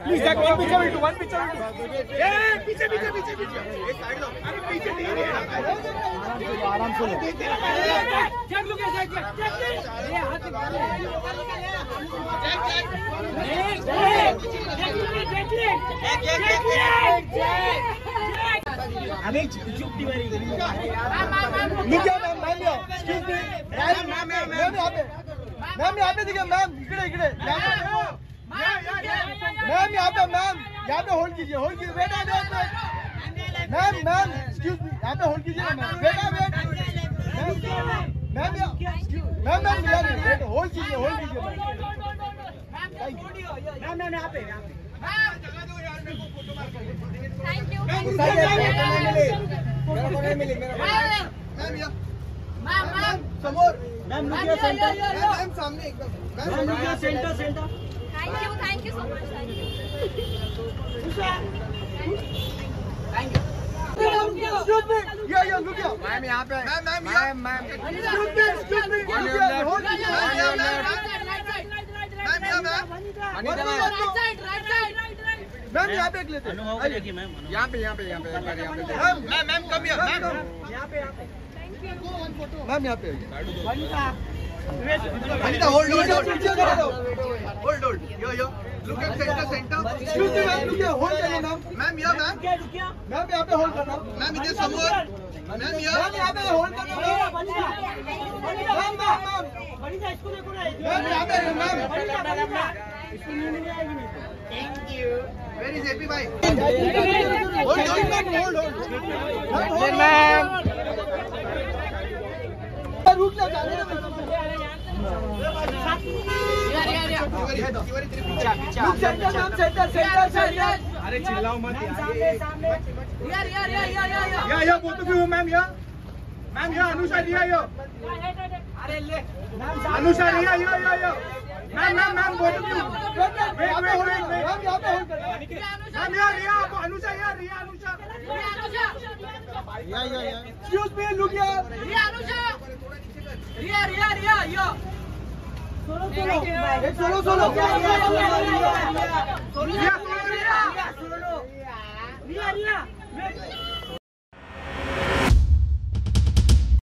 One picture will do. One picture will do. Hey, पीछे पीछे पीछे पीछे. ये साइड लो. अरे पीछे नहीं है. आराम से चेक लुक है चेक चेक ये हाथ निकाल check check check check check check अरे चुप मारी. Look here, ma'am, ma'am, here. Excuse me. Ma'am, ma'am, ma'am, ma'am, यहाँ पे. Ma'am, यहाँ पे देखिए, ma'am, इकडे, इकडे. यहाँ मैम यहाँ पे मैम यहाँ पे होल्ड कीजिए होल्ड कीजिए बेटा बेटा मैम मैम एक्सक्यूज मी यहाँ पे होल्ड कीजिए ना मैम बेटा बेटा ma'am ma'am ma'am ma'am ma'am hold कीजिए होल्ड कीजिए मैम मैम यहाँ पे ma'am centre centre thank you thank you so much Yeah, yeah, look here. Ma'am, यहाँ पे. Ma'am, ma'am, ma'am, ma'am. Excuse me, excuse me. On Look your here, left. hold कीजिए. On your left. Ma'am, here, ma'am. One more, one more. Ma'am, यहाँ पे एक लेते हैं. यहाँ पे, यहाँ पे, यहाँ पे, यहाँ पे. Ma'am, come. यहाँ पे यहाँ पे. Ma'am, यहाँ पे आइए. Anita, hold, hold, hold. पीछे करो दो. Look at center, center. Excuse me, ma'am. करिए, ma'am. Ma'am, here, ma'am. क्या क्या? Ma'am, यहाँ पे hold करना. Ma'am, इधर समोर. Ma'am, here. Ma'am, यहाँ पे hold करना. Ma'am, ma'am. बनीता इसको देखो ना. Ma'am, यहाँ पे, बनीता. इसको नींद नहीं आएगी नहीं. Where is Happy Bhai? Hold, hold, ma'am. Hold, hold. Ma'am, hold, Ma'am. रुक जा जाने दो अरे चिल्लाओ मत यार. यार यार यार यार यार यार yeah yeah both of ma'am yeah. Ma'am या अनुषा रिया या. अरे ले Anusha Riya yeah yeah yeah. Ma'am ma'am ma'am पे wait hold wait करना. wait. Ma'am, यहाँ पे hold मैम या रिया अनुषा या रिया Anusha. Yeah, yeah, yeah. Excuse me, look here. रिया अनुषा रिया रिया रिया यो एक सोलो सोलो क्या रिया रिया रिया रिया